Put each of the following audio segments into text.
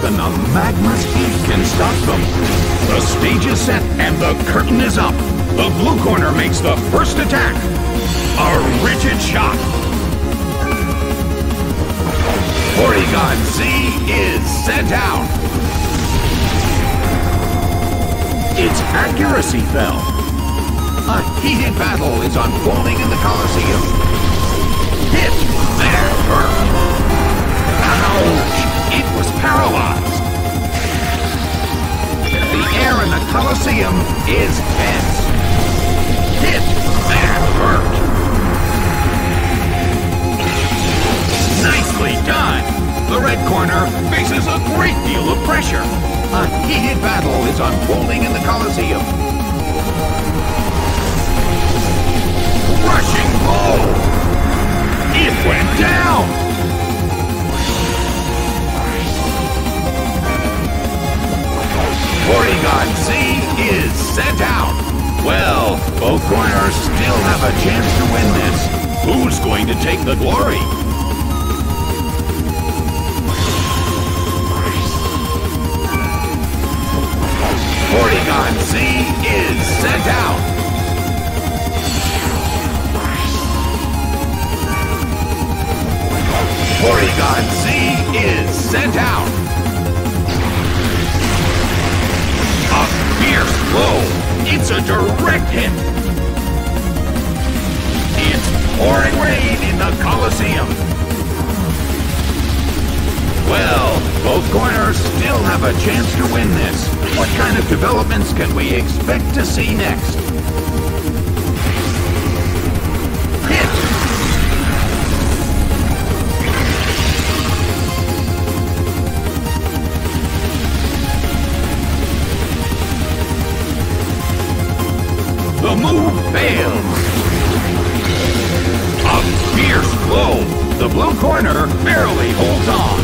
even the magma's heat can stop them. The stage is set and the curtain is up. The blue corner makes the first attack. A rigid shot. Porygon Z is sent out. Its accuracy fell. A heated battle is unfolding in the Colosseum. The Colosseum is tense. Hit! That hurt. Nicely done! The red corner faces a great deal of pressure. A heated battle is unfolding in the Colosseum. Rushing blow! It went down! Porygon Z to take the glory? Have a chance to win this. What kind of developments can we expect to see next? The move fails. A fierce blow. The blue corner barely holds on.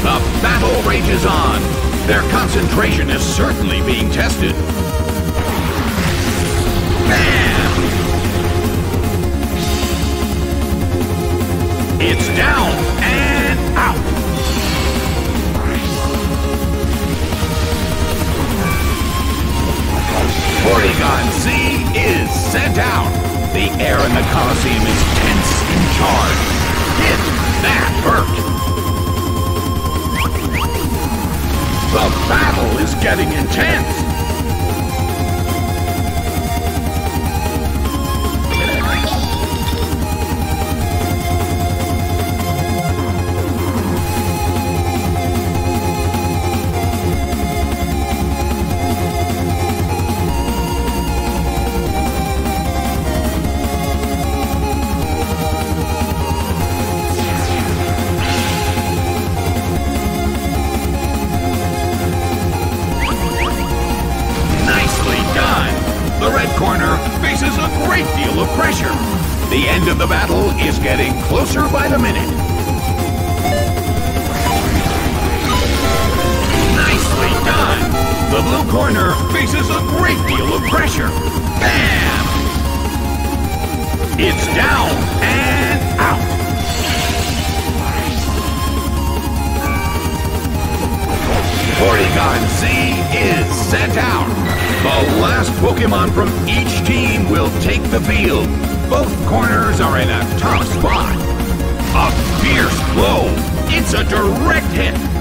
The battle rages on. Their concentration is certainly being tested. Bam! It's down and out. Porygon Z is sent out. The air in the Colosseum is tense and charged. Hit! That hurt! The battle is getting intense! Corner faces a great deal of pressure. Bam! It's down and out. Porygon Z is sent out. The last Pokemon from each team will take the field. Both corners are in a tough spot. A fierce blow. It's a direct hit.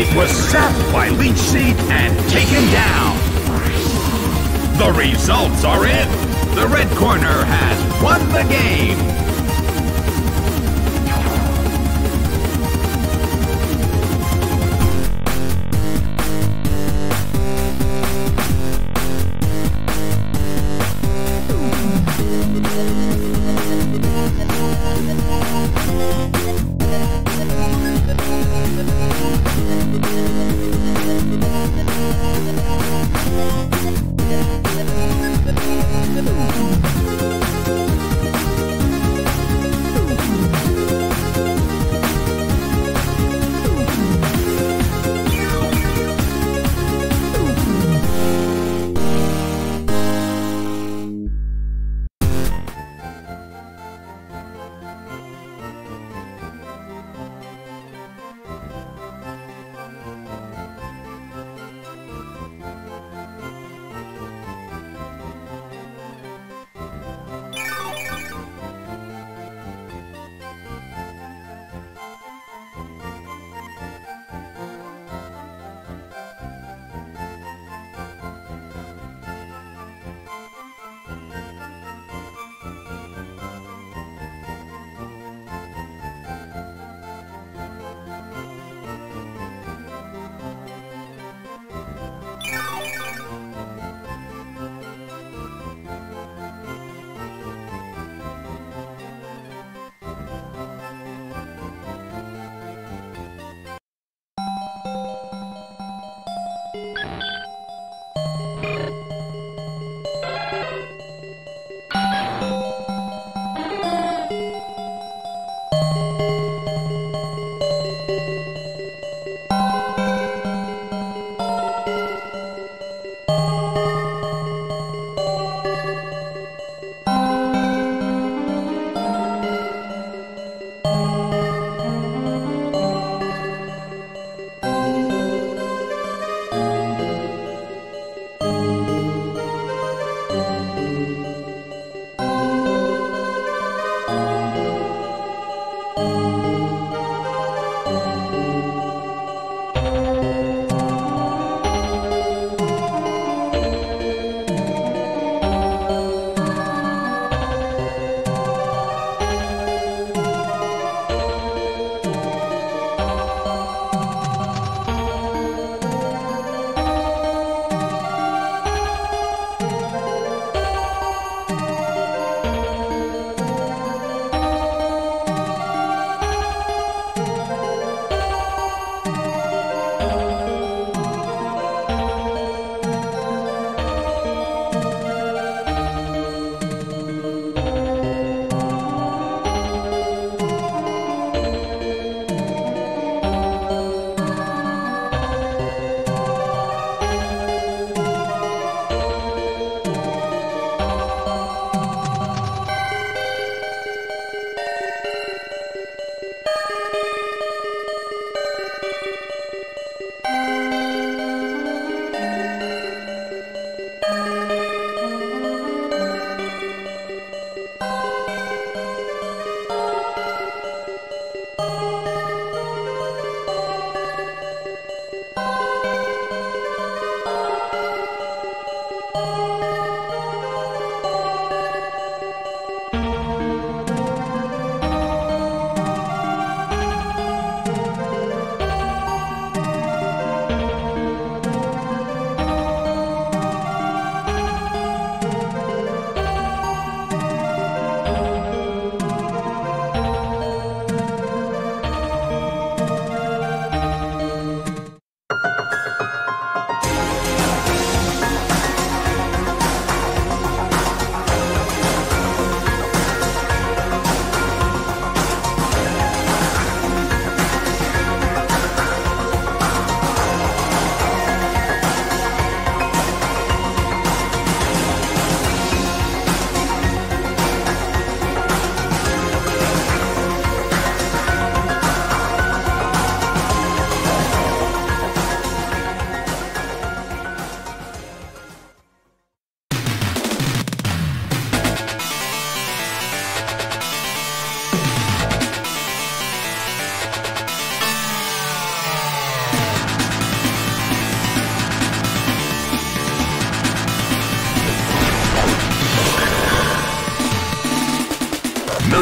It was sapped by Leech Seed and taken down. The results are in. The red corner has won the game.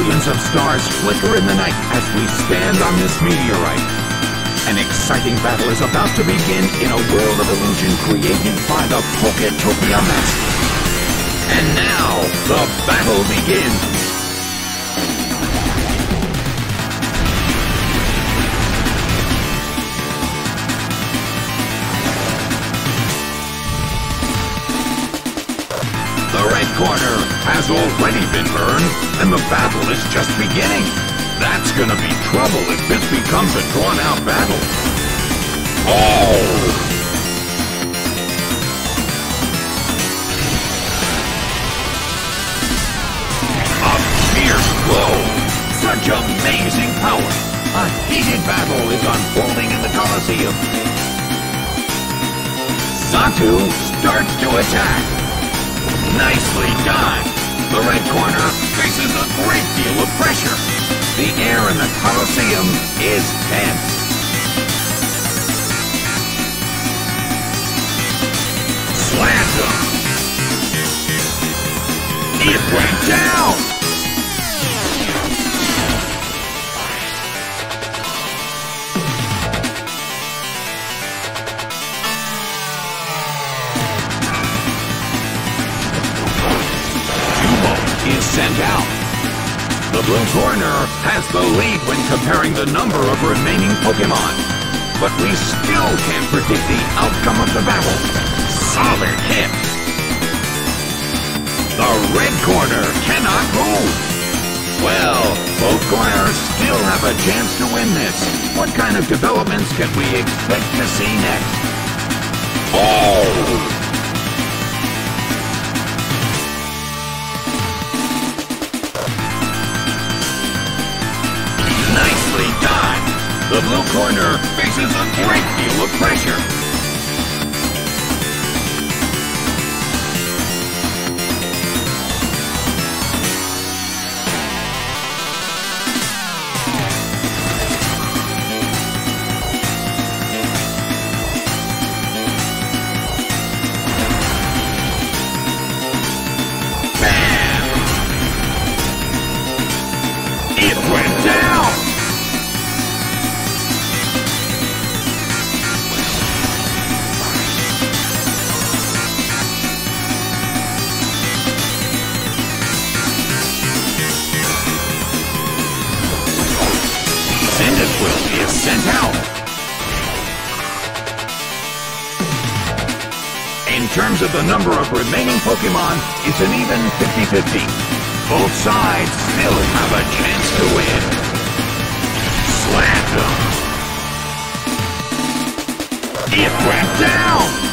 Millions of stars flicker in the night as we stand on this meteorite. An exciting battle is about to begin in a world of illusion created by the Poketopia Master. And now, the battle begins. Corner has already been burned, and the battle is just beginning. That's gonna be trouble if this becomes a drawn-out battle. Oh! A fierce blow! Such amazing power! A heated battle is unfolding in the Colosseum. Xatu starts to attack. Nicely done! The red corner faces a great deal of pressure. The air in the Colosseum is tense. Slant him! It went down! Sent out. The blue corner has the lead when comparing the number of remaining Pokemon. But we still can't predict the outcome of the battle. Solid hit. The red corner cannot move. Well, both corners still have a chance to win this. What kind of developments can we expect to see next? Oh! The blue corner faces a great deal of pressure. Terms of the number of remaining Pokemon, it's an even 50-50. Both sides still have a chance to win. Slam them! It went down!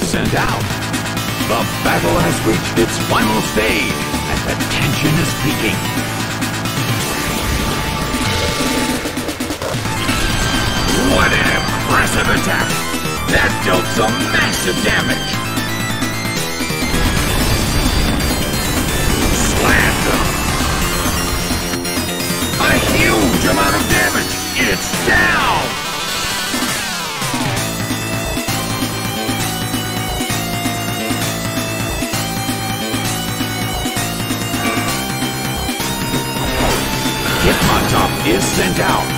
Is sent out. The battle has reached its final stage, and the tension is peaking. What an impressive attack! That dealt some massive damage! Slam A huge amount of damage! It's down! Is sent out.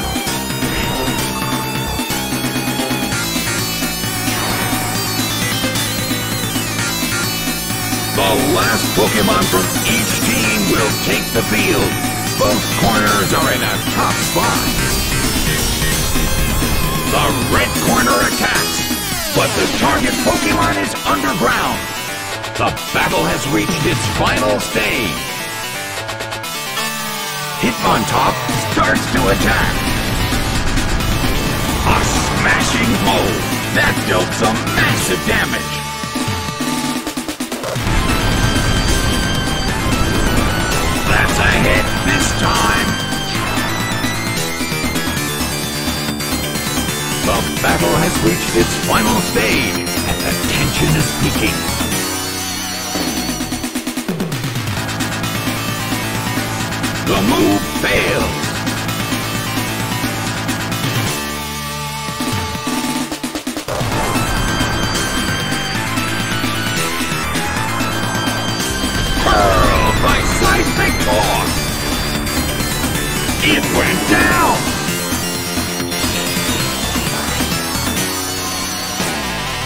The last Pokemon from each team will take the field. Both corners are in a tough spot. The red corner attacks, but the target Pokemon is underground. The battle has reached its final stage. Hitmontop starts to attack. A smashing blow that dealt some massive damage. That's a hit this time. The battle has reached its final stage, and the tension is peaking. The move failed. By Force. It went down.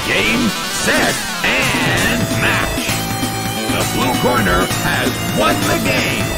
Game, set, and match. The blue corner has won the game.